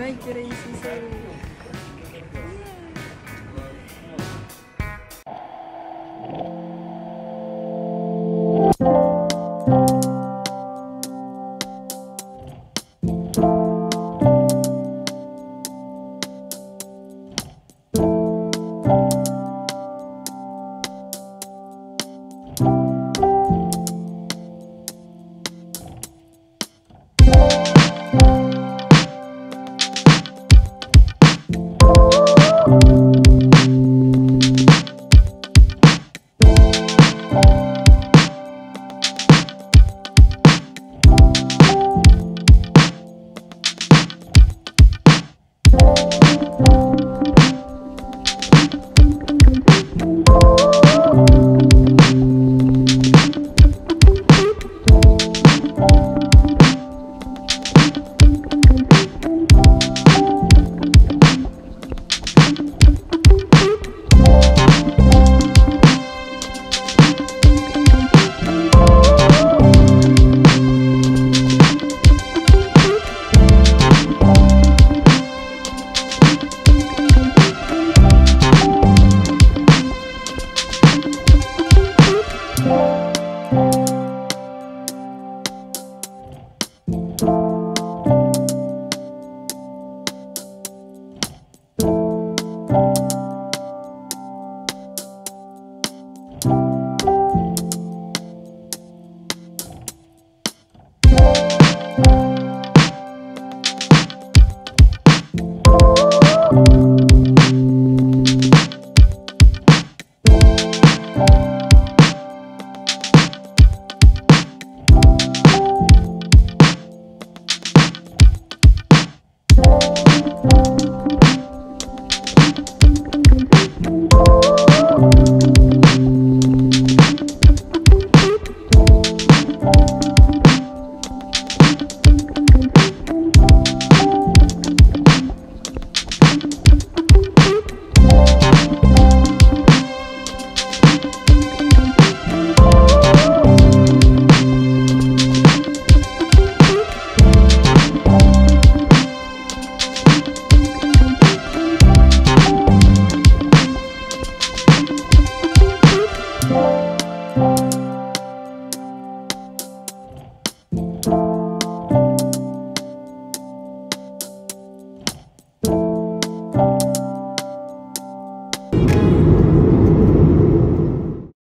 Ay, crazy sir. Thank